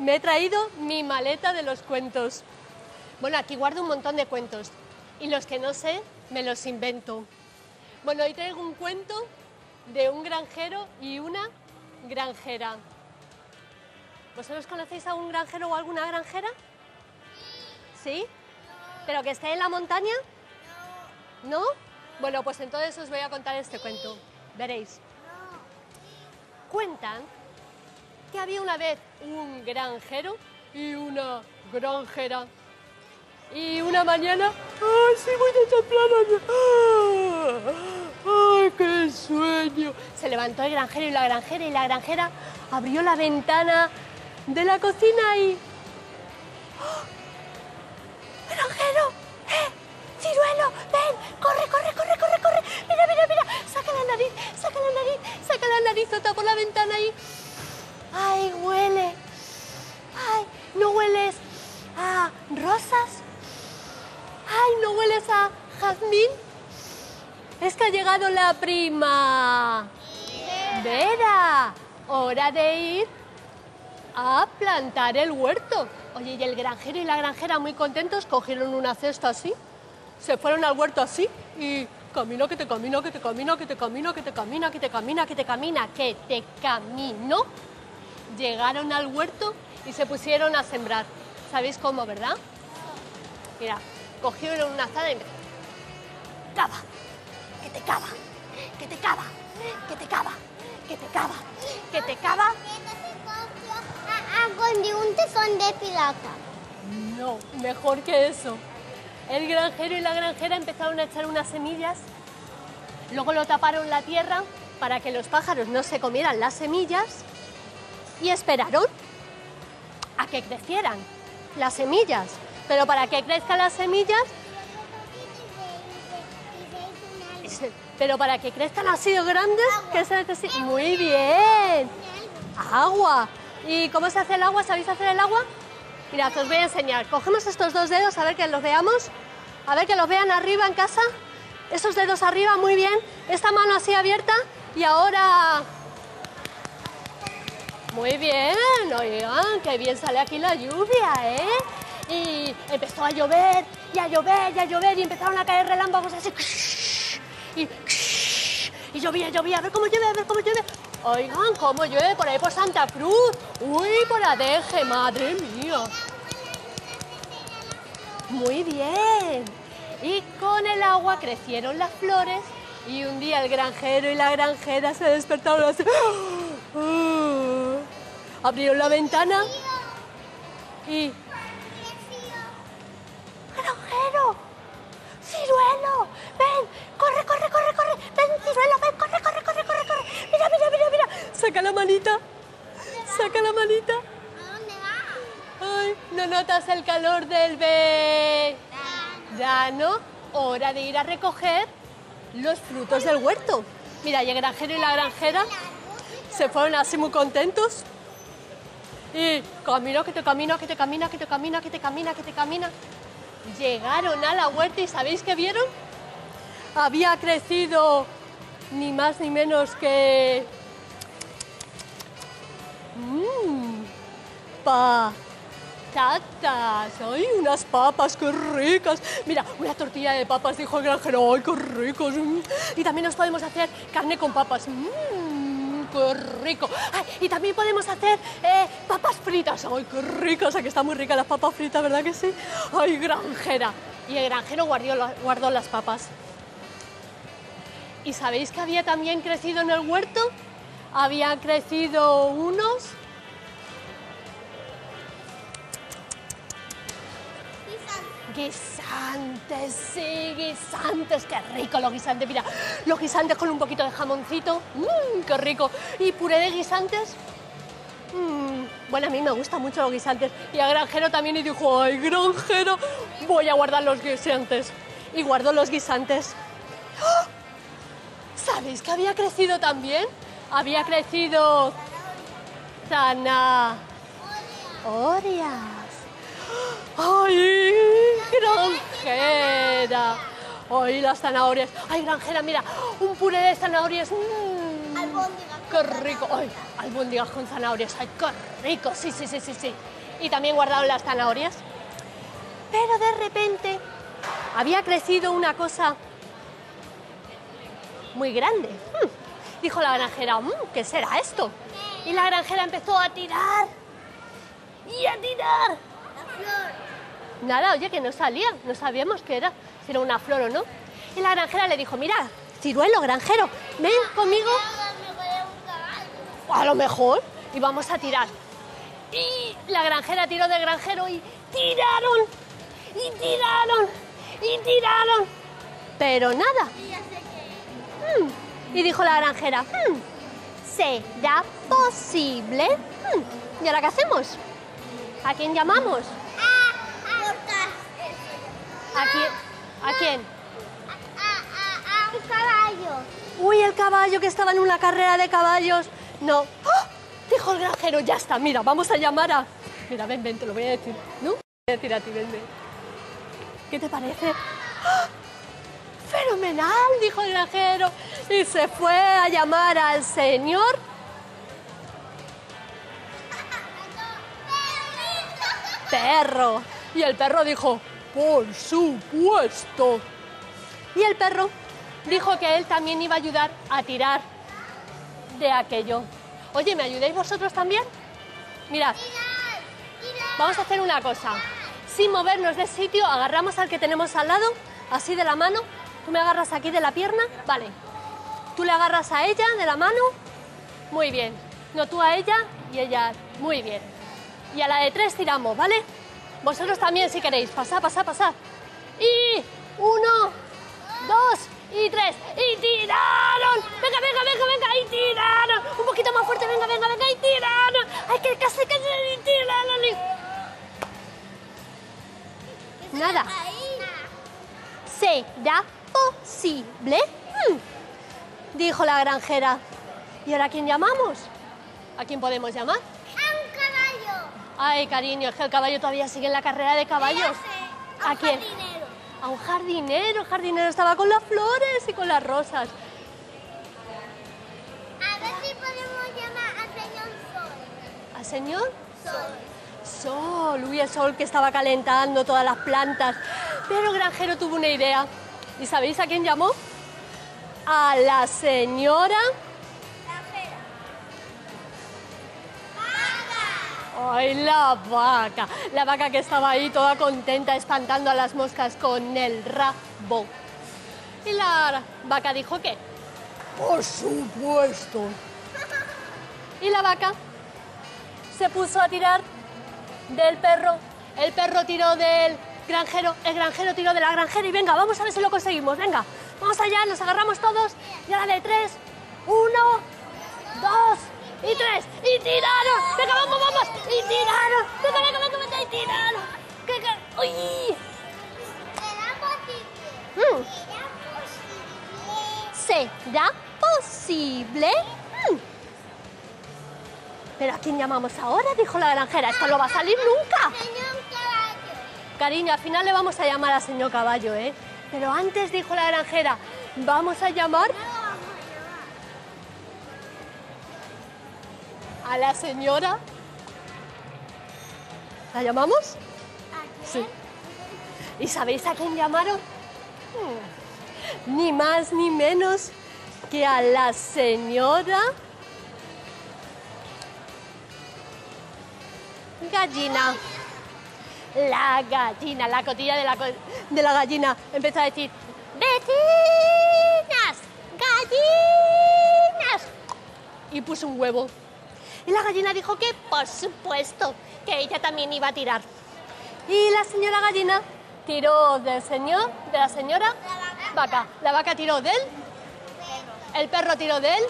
me he traído mi maleta de los cuentos. Bueno, aquí guardo un montón de cuentos y los que no sé me los invento. Bueno, hoy traigo un cuento de un granjero y una granjera. ¿Vosotros conocéis a un granjero o alguna granjera? ¿Sí? ¿Pero que esté en la montaña? ¿No? Bueno, pues entonces os voy a contar este cuento. Veréis. Cuentan que había una vez un granjero y una granjera. Y una mañana, ¡ay, sí, muy temprano! ¡Ay, qué sueño! Se levantó el granjero y la granjera y la granjera abrió la ventana de la cocina y... ¡Oh! ¡Granjero! ¡Eh! ¡Ciruelo! ¡Ven! ¡Corre, corre, corre, corre, corre! ¡Mira, mira, mira! ¡Saca la nariz! ¡Saca la nariz! ¡Saca la narizota por la ventana y... ¡Ay, huele! ¡Ay, no hueles a rosas! ¡Ay, no hueles a jazmín! Es que ha llegado la prima. Vera, de ir a plantar el huerto. Oye, y el granjero y la granjera muy contentos cogieron una cesta así, se fueron al huerto así y camina que te camina, que te camina, que te camina, que te camina, que te camina, que te camina, que te camino. Llegaron al huerto y se pusieron a sembrar. ¿Sabéis cómo, verdad? Mira, cogieron una azada y me... ¡Cava! ¡Que te cava! ¡Que te cava! ¡Que te cava! ¡Que te cava! ¡Que te cava! Con son de pirata. No, mejor que eso. El granjero y la granjera empezaron a echar unas semillas, luego lo taparon la tierra para que los pájaros no se comieran las semillas y esperaron a que crecieran las semillas. Pero para que crezcan las semillas, pero para que crezcan así de grandes, ¿qué se necesita? Muy bien. Agua. ¿Y cómo se hace el agua? ¿Sabéis hacer el agua? Mirad, os voy a enseñar. Cogemos estos dos dedos, a ver que los veamos. A ver que los vean arriba en casa. Esos dedos arriba, muy bien. Esta mano así abierta. Y ahora... Muy bien, oigan, qué bien sale aquí la lluvia, ¿eh? Y empezó a llover, y a llover, y a llover, y empezaron a caer relámpagos así. Y, llovía, llovía, a ver cómo llueve, a ver cómo llueve. Oigan, cómo llueve por ahí por Santa Cruz. Uy, por la deje, madre mía. Muy bien. Y con el agua crecieron las flores y un día el granjero y la granjera se despertaron así. Abrieron la ventana y... manita! ¡Saca la manita! ¿A dónde va? ¡Ay! ¿No notas el calor del verano? Hora de ir a recoger los frutos del huerto. Mira, y el granjero y la granjera se fueron así muy contentos. Y camina, que te camina, que te camina, que te camina, que te camina, que te camina. Llegaron a la huerta y ¿sabéis qué vieron? Había crecido ni más ni menos que... Mmm, patatas. ¡Ay, unas papas, qué ricas! Mira, una tortilla de papas, dijo el granjero. ¡Ay, qué ricos! Mm. Y también nos podemos hacer carne con papas. ¡Mmm, qué rico! Y también podemos hacer eh, papas fritas. ¡Ay, qué ricas! Aquí están muy ricas las papas fritas, ¿verdad que sí? ¡Ay, granjera! Y el granjero guardó las papas. ¿Y sabéis que había también crecido en el huerto? Habían crecido unos... Guisantes, sí, guisantes, qué rico los guisantes, mira, los guisantes con un poquito de jamoncito, mmm, qué rico, y puré de guisantes, mmm, bueno, a mí me gustan mucho los guisantes, y al granjero también, y dijo, ay, granjero, voy a guardar los guisantes, y guardó los guisantes. ¡Ah! ¿Sabéis que había crecido también? Había crecido zanahorias. ¡Ay, granjera! ¡Ay, las zanahorias! ¡Ay, granjera, mira! Un puré de zanahorias. ¡mm! Qué rico. Ay, albóndigas con zanahorias. Ay, qué rico. Sí, sí, sí, sí, sí. Y también guardaron las zanahorias. Pero de repente había crecido una cosa muy grande. Dijo la granjera, "Mm, ¿qué será esto? Y la granjera empezó a tirar y a tirar. La flor. Nada, oye, que no salía, no sabíamos qué era, si era una flor o no. Y la granjera le dijo, mira, ciruelo, granjero, ven conmigo, a lo mejor, y vamos a tirar. Y la granjera tiró del granjero y tiraron, y tiraron, y tiraron. Pero nada. Y ya sé qué. Mm. Y dijo la granjera, "Mm, ¿será posible? Mm, ¿Y ahora qué hacemos? ¿A quién llamamos? Eso ya. ¿A quién? ¿A quién? Un caballo. Uy, el caballo que estaba en una carrera de caballos. No. ¡Ah! Dijo el granjero, ya está, mira, vamos a llamar a... Mira, ven, ven, te lo voy a decir. ¿No? Voy a decir a ti, ven, ven. ¿Qué te parece? ¡Ah! Fenomenal, dijo el granjero. Y se fue a llamar al señor perro. Y el perro dijo, por supuesto. Y el perro dijo que él también iba a ayudar a tirar de aquello. Oye, ¿me ayudáis vosotros también? Mirad, vamos a hacer una cosa. Sin movernos de sitio, agarramos al que tenemos al lado, así de la mano. Tú me agarras aquí de la pierna, vale. Tú le agarras a ella de la mano, muy bien. No tú a ella y ella, muy bien. Y a la de tres tiramos, ¿vale? Vosotros también si queréis. Pasad, pasad, pasad. Y uno, dos y tres. Y tiraron. Venga, venga, venga, venga. Y tiraron. Un poquito más fuerte. Venga, venga, venga. Y tiraron. Hay que casi, casi. Y tiraron. y- Nada. Ahí. ¿Será posible? Hmm, Dijo la granjera. ¿Y ahora a quién llamamos? ¿A quién podemos llamar? A un caballo. Ay, cariño, es que el caballo todavía sigue en la carrera de caballos. ¿A un quién? jardinero. A un jardinero. El jardinero estaba con las flores y con las rosas. A ver si podemos llamar al señor Sol. ¿Al señor? Sol. Sol. Uy, el sol que estaba calentando todas las plantas. Pero el granjero tuvo una idea. ¿Y sabéis a quién llamó? A la señora... ¡Ay, la vaca! La vaca que estaba ahí toda contenta espantando a las moscas con el rabo. Y la vaca dijo que, por supuesto. Y la vaca se puso a tirar del perro. El perro tiró del granjero, el granjero tiró de la granjera y venga, vamos a ver si lo conseguimos. Venga, vamos allá, nos agarramos todos y ahora de tres, uno, dos y tres y tiraron. Venga, vamos, vamos y tiraron. Venga, venga, venga, venga y tiraron. Que- que- ¡Uy! ¿Será posible? Mm, ¿Será posible? ¿Será posible? Mm. ¿Pero a quién llamamos ahora? Dijo la granjera. Esto no va a salir nunca. Cariño, al final le vamos a llamar al señor caballo, ¿eh? Pero antes dijo la granjera, vamos a llamar a la señora. ¿La llamamos? ¿A Sí. ¿Y sabéis a quién llamaron? Mm, Ni más ni menos que a la señora gallina. La gallina, la cotilla de la, de la gallina empezó a decir, ¡Vecinas! ¡Gallinas! Y puso un huevo. Y la gallina dijo que, por supuesto, que ella también iba a tirar. Y la señora gallina tiró del señor, de la señora vaca. La vaca tiró del, el perro tiró del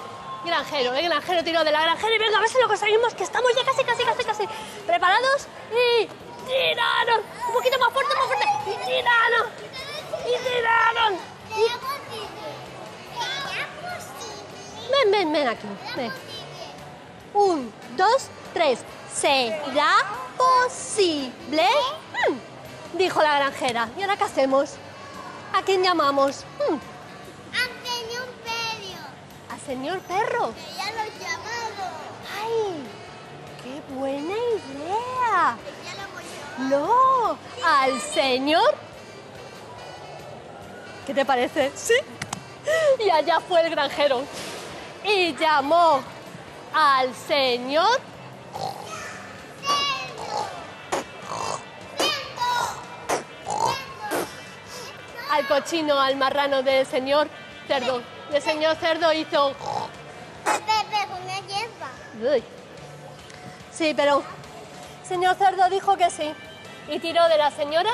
granjero. El granjero tiró de la granjera y venga, a ver si lo conseguimos, que estamos ya casi, casi, casi, casi. ¿Preparados? Y tiraron. Un poquito más fuerte, más fuerte. Y tiraron. Y tiraron. ¿Será posible? ¿Será posible? Un, dos, tres. ¿Será posible? Mm, dijo la granjera. ¿Y ahora qué hacemos? ¿A quién llamamos? Mm, Han tenido un perro. al señor perro. Que ya lo buena idea. Ya lo voy. No, al señor. ¿Qué te parece? Sí. Y allá fue el granjero. Y llamó al señor. Al cochino, al marrano del señor cerdo. El señor cerdo hizo. Una hierba. Sí, pero señor cerdo dijo que sí. Y tiró de la señora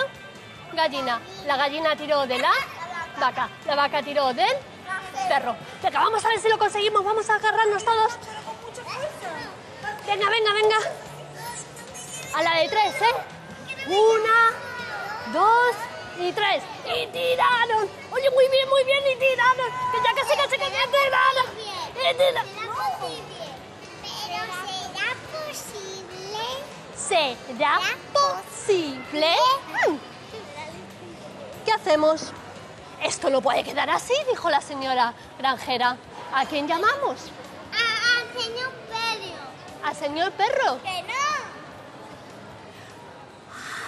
gallina. La gallina tiró de la vaca. La vaca tiró del perro. Venga, vamos a ver si lo conseguimos. Vamos a agarrarnos todos. Venga, venga, venga. A la de tres, ¿eh? Una, dos y tres. Y tiraron. Oye, muy bien, muy bien. Y tiraron. Que ya casi, casi, que ya tiraron. Y tiraron. Será posible. ¿Qué hacemos? Esto no puede quedar así, dijo la señora granjera. ¿A quién llamamos? A, al señor Pedro. ¿Al señor perro? Que no.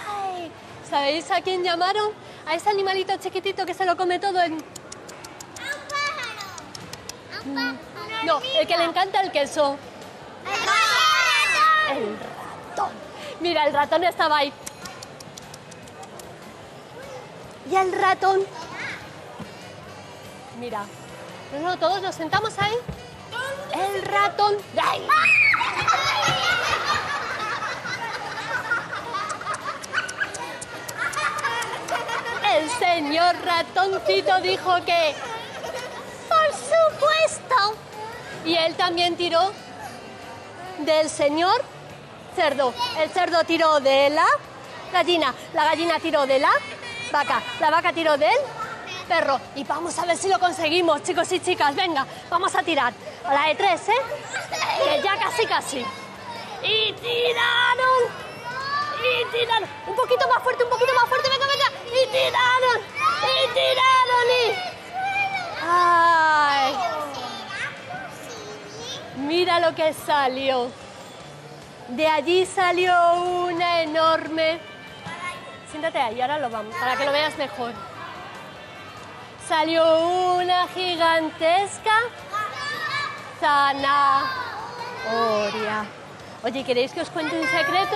Ay, ¿Sabéis a quién llamaron? A ese animalito chiquitito que se lo come todo en... A un pájaro. A un pájaro. No, el que le encanta el queso. El El ratón. Mira, el ratón estaba ahí. Y el ratón... Mira. No, no, todos nos sentamos ahí. El ratón... ¡Ay! El señor ratoncito dijo que... Por supuesto. Y él también tiró del señor cerdo. El cerdo tiró de la gallina. La gallina tiró de la vaca. La vaca tiró del perro. Y vamos a ver si lo conseguimos, chicos y chicas. Venga, vamos a tirar. A la de tres, ¿eh? Que ya casi, casi. Y tiraron. Y tiraron. Un poquito más fuerte, un poquito más fuerte. Venga, venga. Y tiraron. Y tiraron. Y... ¡Ay! Mira lo que salió. De allí salió una enorme. Siéntate ahí, ahora lo vamos, para que lo veas mejor. Salió una gigantesca zanahoria. Oye, ¿queréis que os cuente un secreto?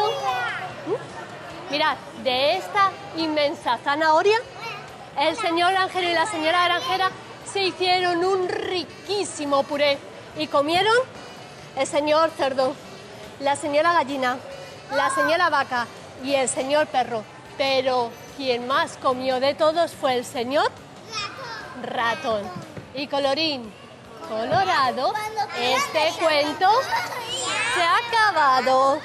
¿Mm? Mirad, de esta inmensa zanahoria, el señor granjero y la señora granjera se hicieron un riquísimo puré y comieron el señor cerdo, la señora gallina, la señora vaca y el señor perro. Pero quien más comió de todos fue el señor ratón. Y colorín colorado, este cuento se ha acabado.